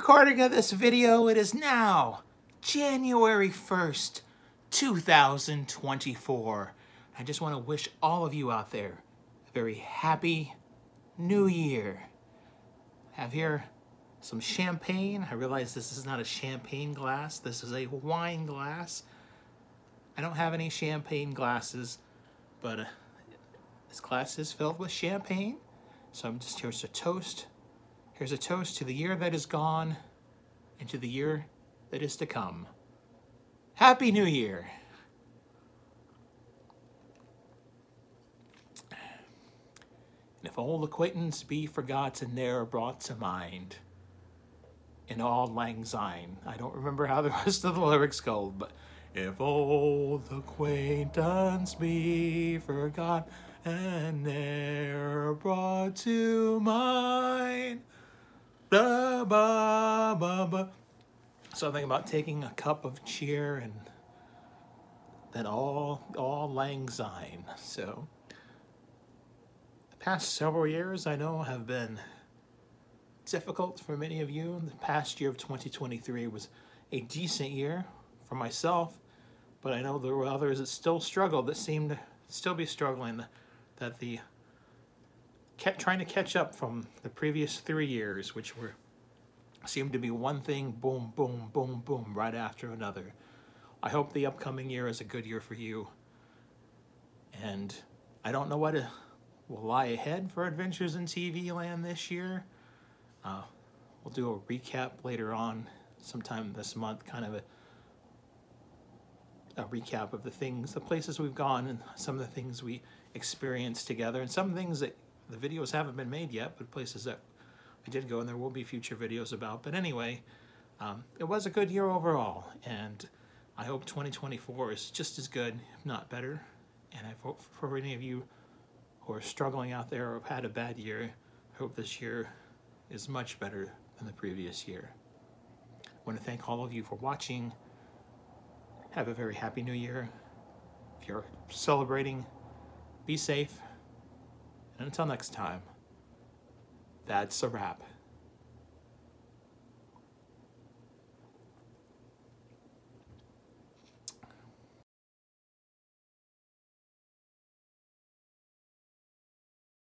recording of this video, it is now January 1st, 2024. I just want to wish all of you out there a very happy new year. I have here some champagne. I realize this is not a champagne glass. This is a wine glass. I don't have any champagne glasses, but uh, this glass is filled with champagne. So I'm just here to toast. Here's a toast to the year that is gone and to the year that is to come. Happy New Year! And if old acquaintance be forgot and ne'er brought to mind, in auld lang syne. I don't remember how the rest of the lyrics go, but if old acquaintance be forgot and ne'er brought to mind, ba ba ba. Something about taking a cup of cheer and then all auld lang syne. So the past several years I know have been difficult for many of you. The past year of 2023 was a decent year for myself, but I know there were others that still struggled, that seemed to still be struggling, that the kept trying to catch up from the previous three years, which were seemed to be one thing, boom, boom, boom, boom, right after another. I hope the upcoming year is a good year for you. And I don't know what will lie ahead for Adventures in TV Land this year. Uh, we'll do a recap later on sometime this month, kind of a, a recap of the things, the places we've gone and some of the things we experienced together and some things that the videos haven't been made yet, but places that I did go and there will be future videos about. But anyway, um, it was a good year overall and I hope 2024 is just as good, if not better. And I hope for any of you who are struggling out there or have had a bad year, I hope this year is much better than the previous year. I want to thank all of you for watching. Have a very happy new year. If you're celebrating, be safe. And until next time, that's a wrap.